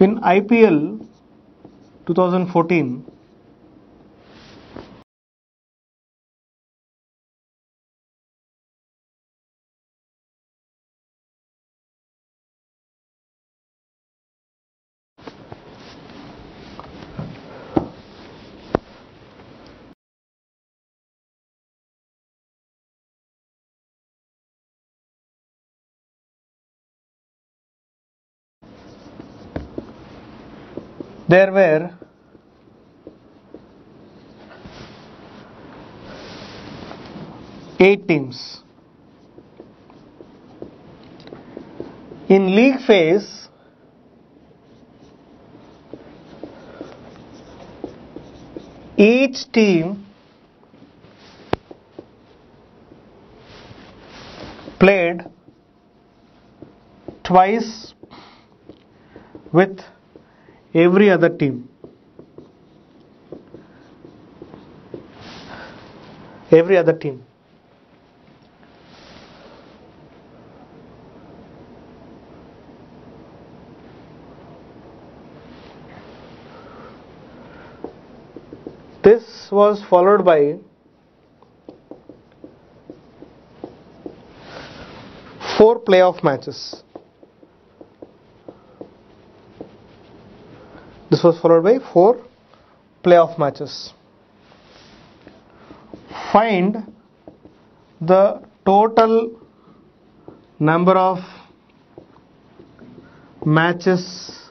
In IPL 2014, there were eight teams. In league phase, each team played twice with every other team. Every other team. This was followed by four playoff matches. This was followed by four playoff matches. Find the total number of matches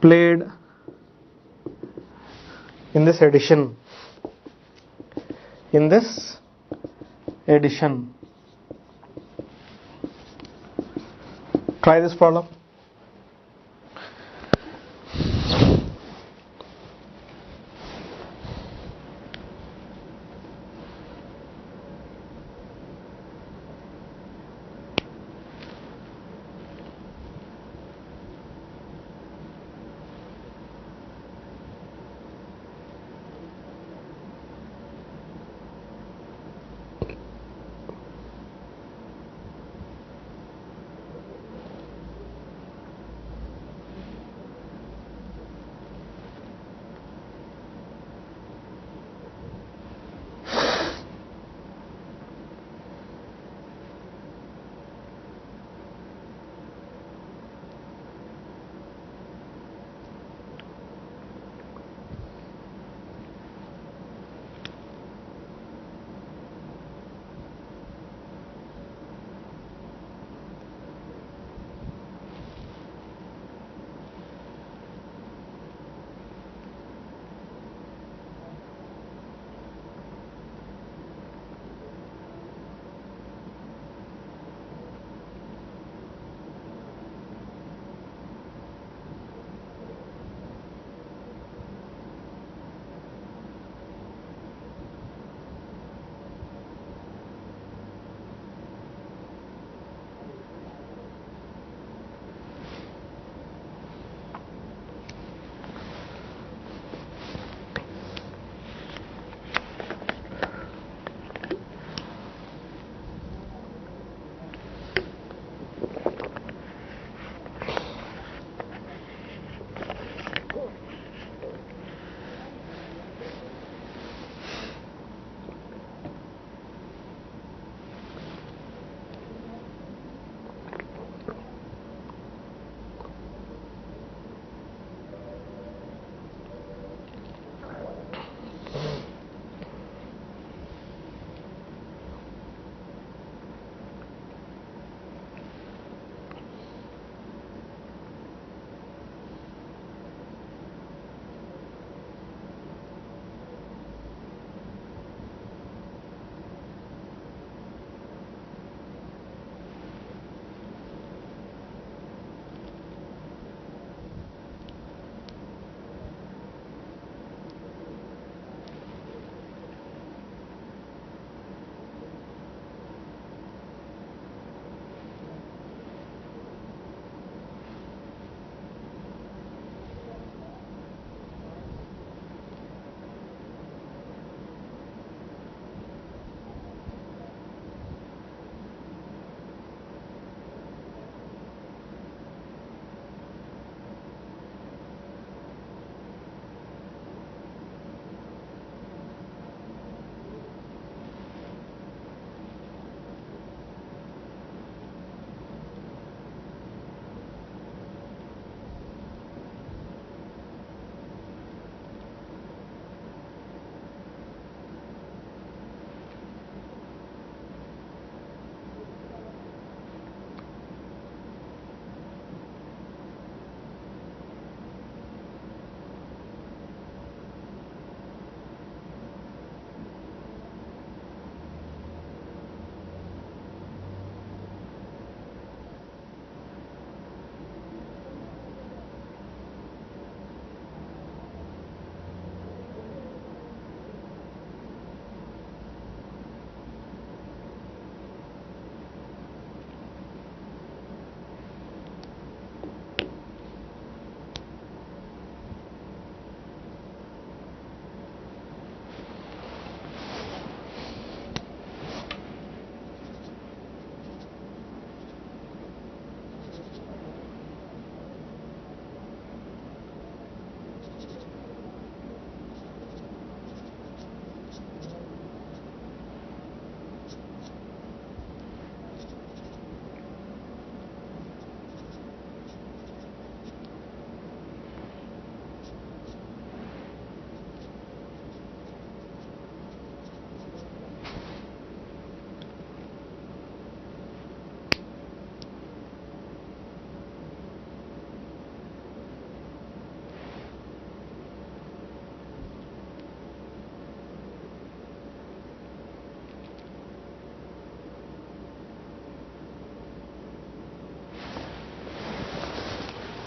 played in this edition. In this edition. Try this problem.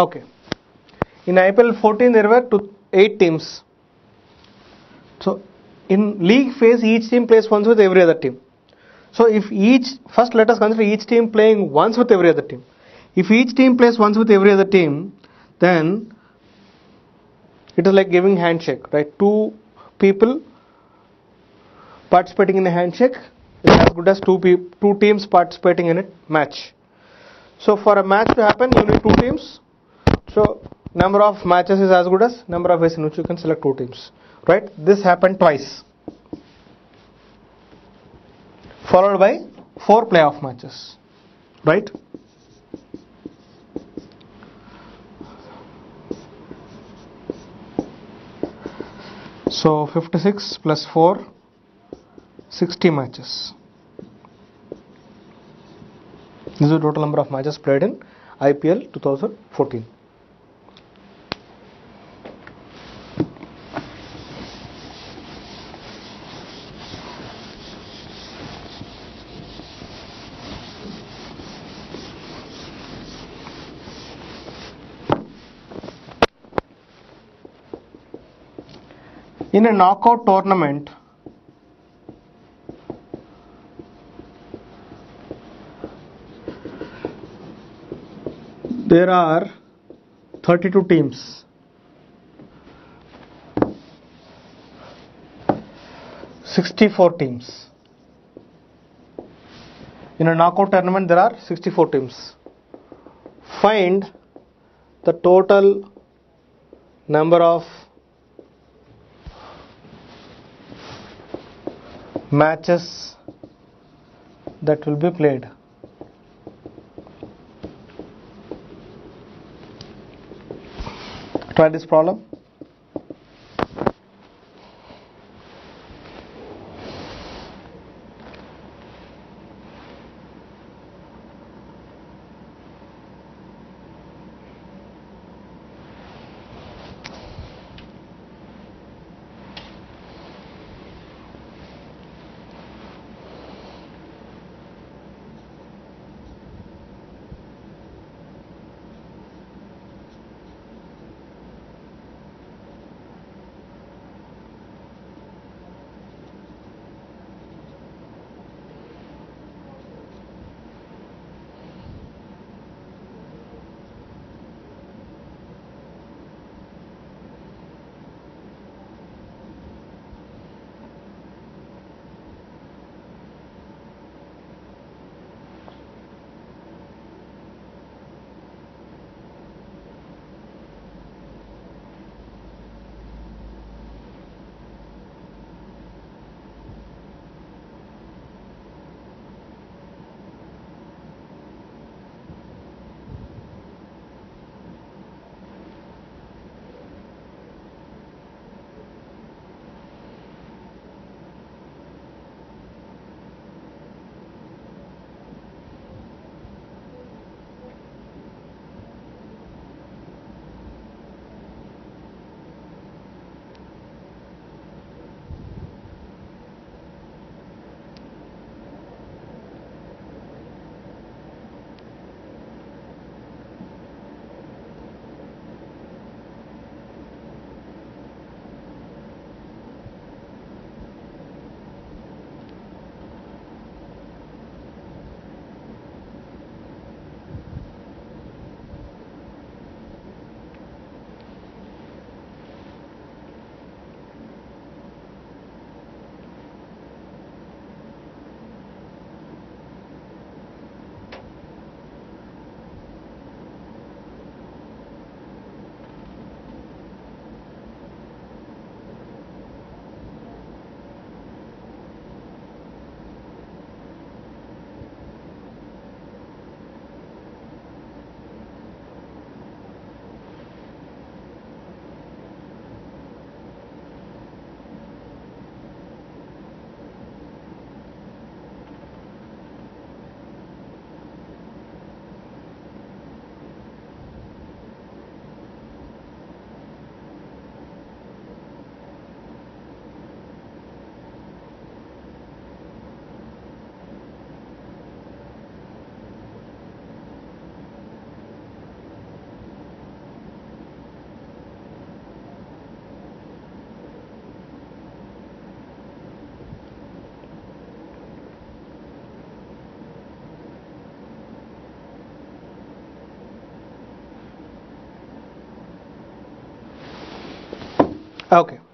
Okay. In IPL 14, there were two, eight teams. So, in league phase, each team plays once with every other team. So, if each, first let us consider each team playing once with every other team. If each team plays once with every other team, then it is like giving handshake, right? Two people participating in a handshake is as good as two, peop two teams participating in a match. So, for a match to happen, you need two teams. So, number of matches is as good as number of ways in which you can select two teams, right? This happened twice, followed by four playoff matches, right? So 56 plus 4, 60 matches. This is the total number of matches played in IPL 2014. In a knockout tournament, there are 32 teams. Sixty-four teams. In a knockout tournament, there are sixty-four teams. Find the total number of matches that will be played. Try this problem.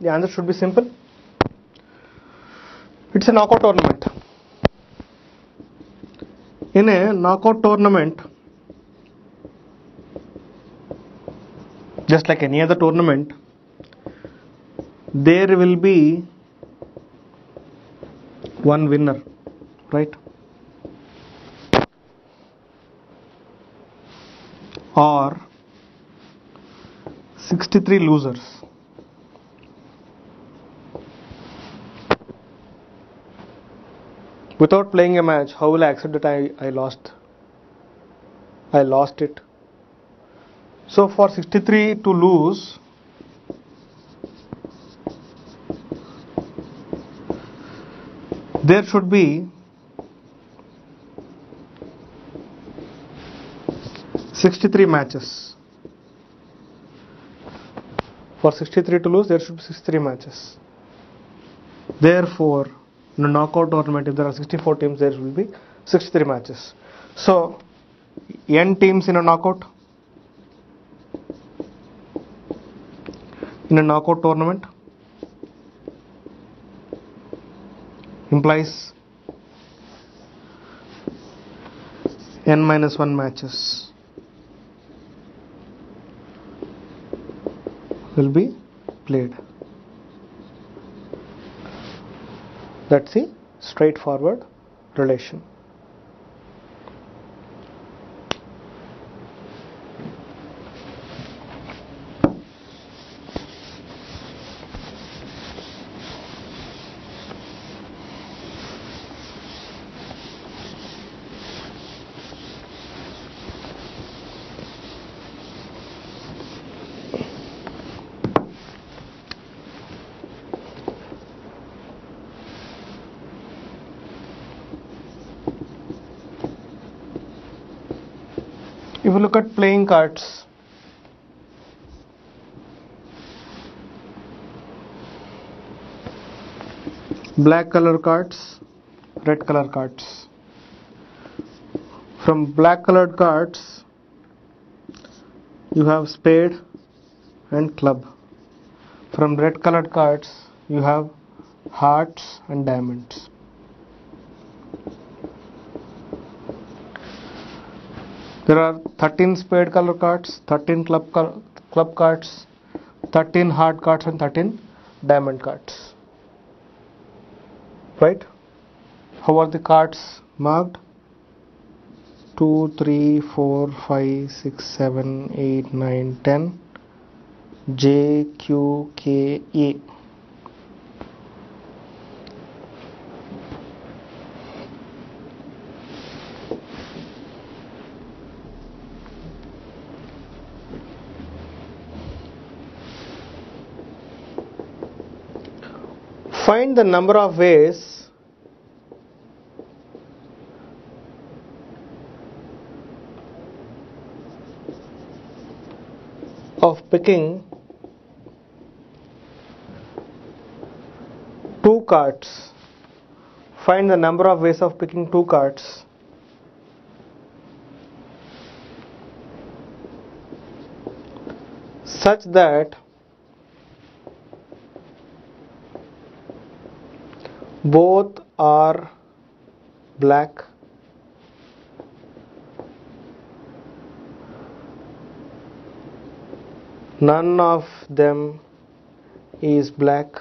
The answer should be simple. It's a knockout tournament. In a knockout tournament, just like any other tournament, there will be one winner, right? Or 63 losers. Without playing a match, how will I accept that I, I lost? I lost it. So for 63 to lose, there should be Sixty-three matches. For sixty-three to lose, there should be sixty-three matches. Therefore, in a knockout tournament, if there are sixty-four teams, there will be sixty-three matches. So, n teams in a knockout. In a knockout tournament implies n minus 1 matches will be played. That's the straightforward relation. If you look at playing cards, black color cards, red color cards. From black colored cards, you have spade and club. From red colored cards, you have hearts and diamonds. There are 13 spade color cards, 13 club club cards, 13 heart cards, and 13 diamond cards. Right? How are the cards marked? 2, 3, 4, 5, 6, 7, 8, 9, 10. J, Q, K, A. Find the number of ways of picking two cards. Find the number of ways of picking two cards. Such that both are black. None of them is black.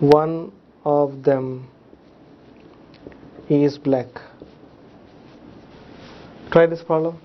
One of them is black. Try this problem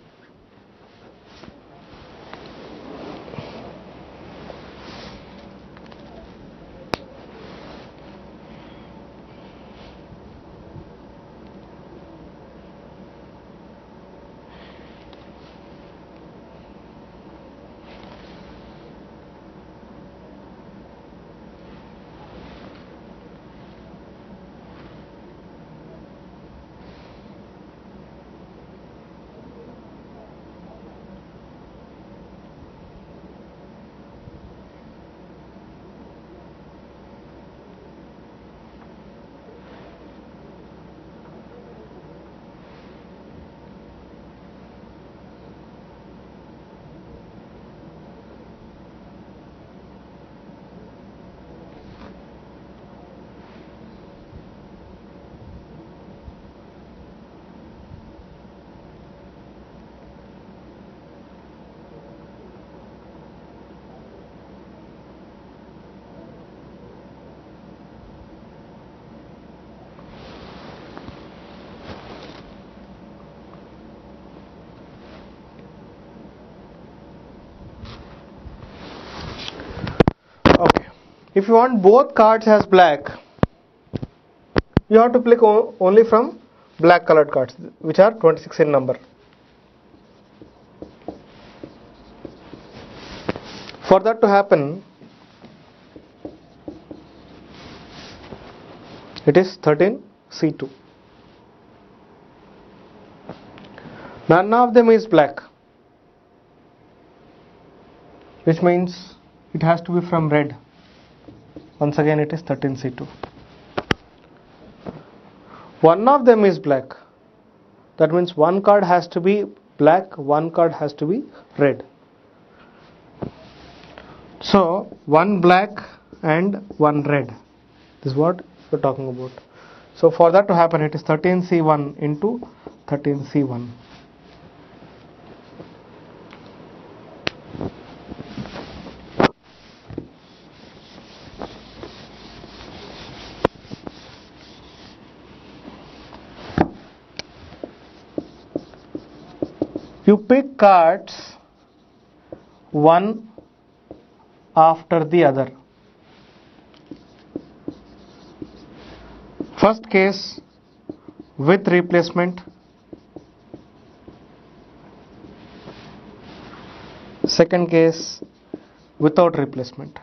if you want both cards as black you have to pick only from black colored cards which are 26 in number. For that to happen it is 13 c2 none of them is black which means it has to be from red once again it is 13c2 one of them is black. That means one card has to be black one card has to be red. So one black and one red. This is what we're talking about. So for that to happen it is 13c1 into 13c1 you pick cards one after the other. First case with replacement. Second case without replacement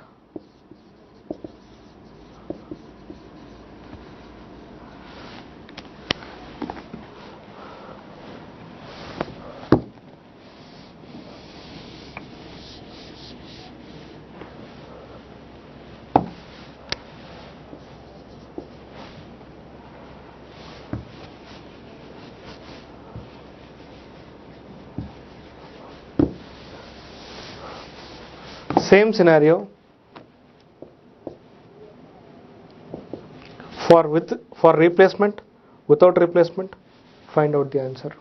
same scenario for with for replacement without replacement find out the answer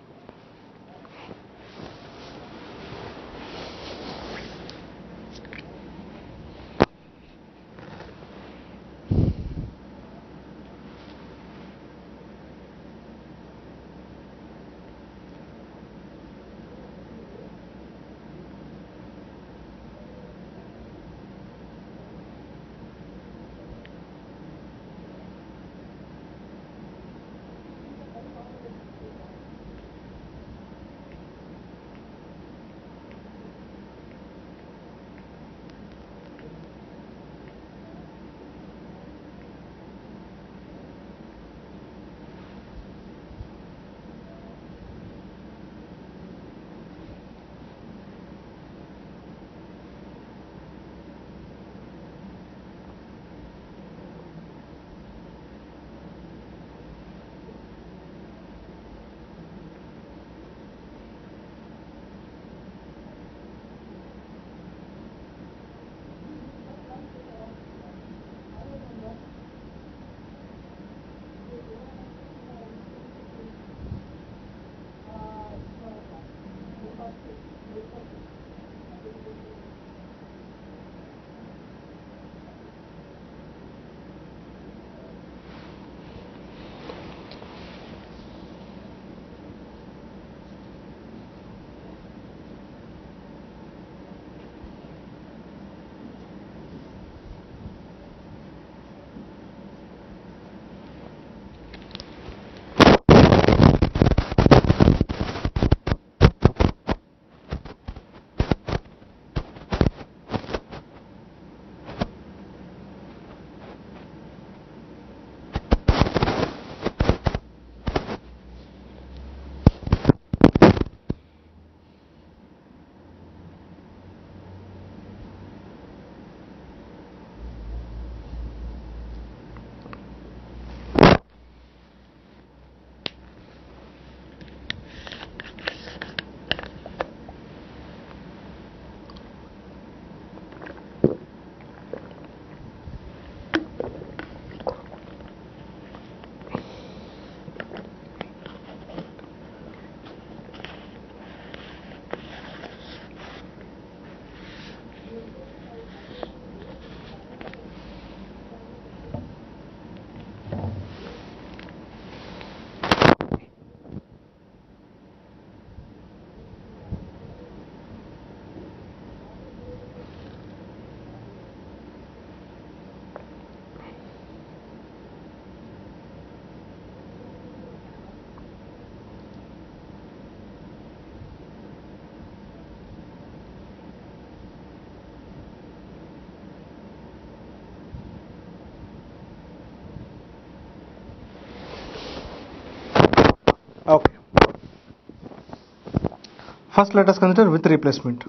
First, let us consider with replacement.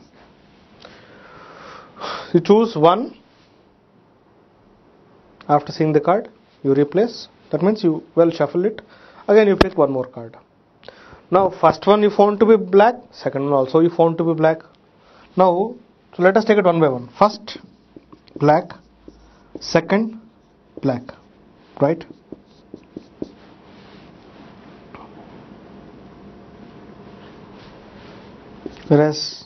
You choose one after seeing the card, you replace. That means you well shuffle it. Again, you pick one more card. Now, first one you found to be black, second one also you found to be black. Now, so let us take it one by one. First, black, second, black, right? Whereas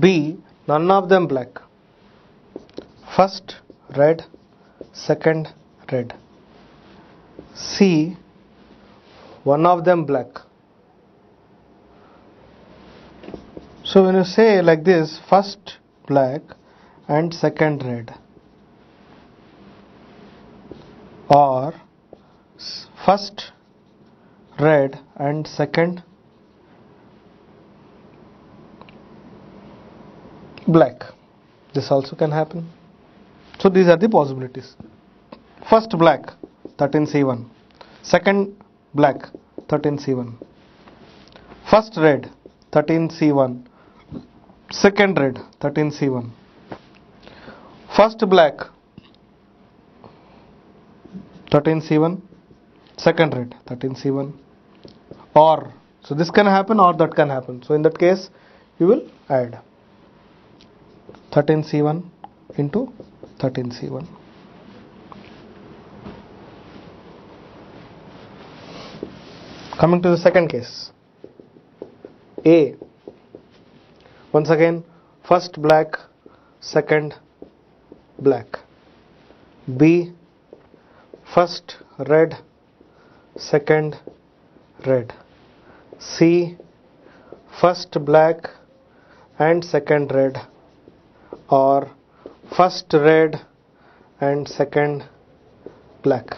B, none of them black. First, red, second, red. C, one of them black. So when you say like this, first black and second red, or first red and second black, this also can happen. So these are the possibilities. First black, 13C1. Second black, 13C1. First red, 13C1. Second red, 13C1. First black, 13C1. Second red, 13C1. Or, so this can happen or that can happen. So in that case, you will add 13C1 into 13C1. Coming to the second case. A. Once again, first black, second black. B. First red, second red. C. First black and second red or first red and second black.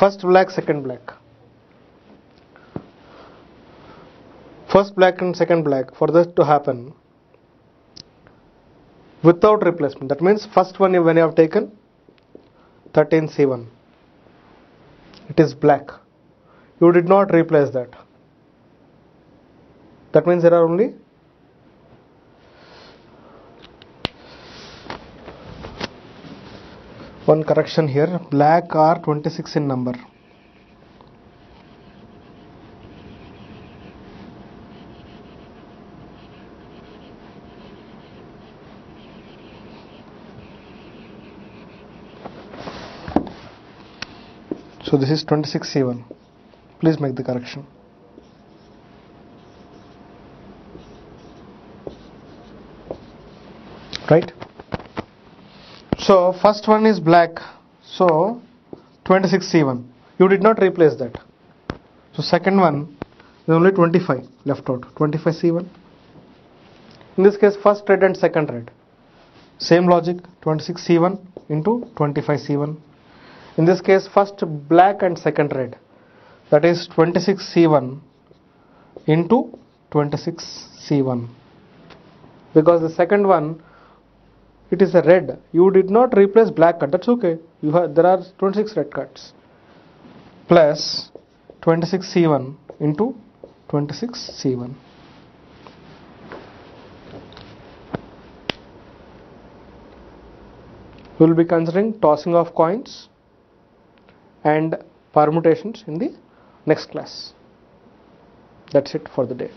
First black, second black. First black and second black. For this to happen without replacement, that means first one when you have taken 13C1, it is black. You did not replace that. That means there are only one correction here. Black are 26 in number. So this is 26c1 please make the correction. Right so first one is black. So 26C1. You did not replace that. So second one is only 25 left out. 25C1. In this case first red and second red. Same logic 26C1 into 25C1. In this case first black and second red. That is 26C1 into 26C1. Because the second one it is a red. You did not replace black card. That's okay. You have there are 26 red cards. Plus 26c1 into 26c1 we will be considering tossing of coins and permutations in the next class. That's it for the day